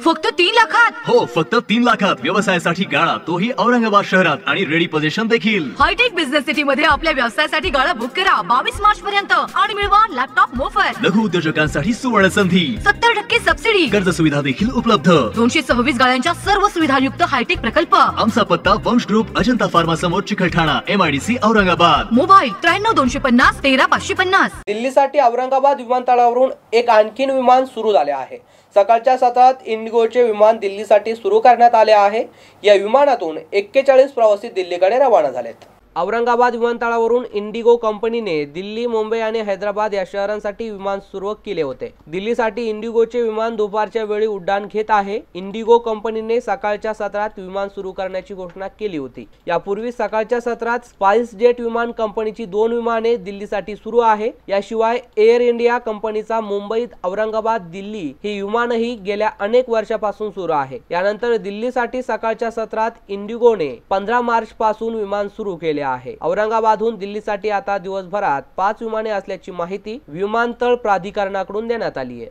फक्त तीन लाखात? हो फक्त तीन लाखात. व्यवसायासाठी गाळा. तोही औरंगाबाद शहरात. आणि रेडी पोझिशन देखील. हायटेक बिझनेस सिटी मध्ये आपल्या व्यवसायासाठी गाळा बुक करा. बावीस मार्च पर्यंत आणि मिळवा लॅपटॉप मोफत. लघु उद्योजकांसाठी सुवर्ण संधी. सत्तर टक्के सबसिडी कर्ज सुविधा देखील उपलब्ध. दोनशे सव्वीस गाळ्यांच्या सर्व सुविधायुक्त हायटेक प्रकल्प. आमचा पत्ता वंश ग्रुप अजंता फार्मा समोर चिकलठाणा एमआयडीसी औरंगाबाद. मोबाईल त्र्याण्णव दोनशे पन्नास तेरा पाचशे पन्नास. दिल्लीसाठी औरंगाबाद विमानतळावरून एक आणखीन विमान सुरू झाले आहे. सकाळच्या सत्रात इंडिगोचे विमान दिल्लीसाठी सुरू करण्यात आले आहे. या विमानातून एक्केचाळीस प्रवासी दिल्लीकडे रवाना झालेत. औरंगाबाद विमानतळावरून इंडिगो कंपनीने दिल्ली मुंबई आणि हैदराबाद या शहरांसाठी विमान सुरू केले होते. दिल्लीसाठी इंडिगोचे विमान दुपारच्या वेळी उड्डाण घेत आहे. इंडिगो कंपनीने सकाळच्या सत्रात विमान सुरू करण्याची घोषणा केली होती. यापूर्वी सकाळच्या सत्रात स्पाइस जेट विमान कंपनीची दोन विमाने दिल्लीसाठी सुरू आहे. याशिवाय एअर इंडिया कंपनीचा मुंबईत औरंगाबाद दिल्ली ही विमानही गेल्या अनेक वर्षापासून सुरू आहे. यानंतर दिल्लीसाठी सकाळच्या सत्रात इंडिगोने पंधरा मार्च पासून विमान सुरू केले आहे. औरंगाबादहून दिल्लीसाठी आता दिवसभरात पाच विमाने असल्याची माहिती विमानतळ प्राधिकरणाकडून देण्यात आली आहे.